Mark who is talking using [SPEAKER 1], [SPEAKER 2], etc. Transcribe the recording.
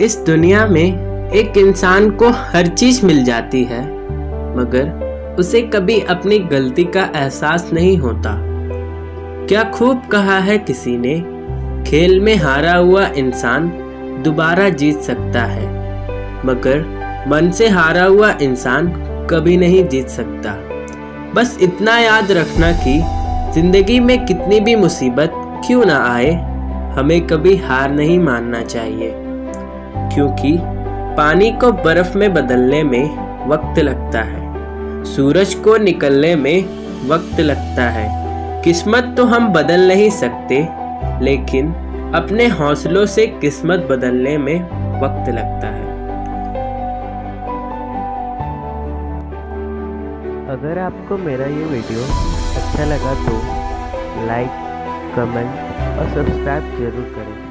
[SPEAKER 1] इस दुनिया में एक इंसान को हर चीज़ मिल जाती है, मगर उसे कभी अपनी गलती का एहसास नहीं होता। क्या खूब कहा है किसी ने, खेल में हारा हुआ इंसान दोबारा जीत सकता है, मगर मन से हारा हुआ इंसान कभी नहीं जीत सकता। बस इतना याद रखना कि ज़िंदगी में कितनी भी मुसीबत क्यों ना आए, हमें कभी हार नहीं मानना चाहिए। क्योंकि पानी को बर्फ़ में बदलने में वक्त लगता है। सूरज को निकलने में वक्त लगता है। किस्मत तो हम बदल नहीं सकते, लेकिन अपने हौसलों से किस्मत बदलने में वक्त लगता है।
[SPEAKER 2] अगर आपको मेरा ये वीडियो अच्छा लगा तो लाइक, कमेंट और सब्सक्राइब ज़रूर करें।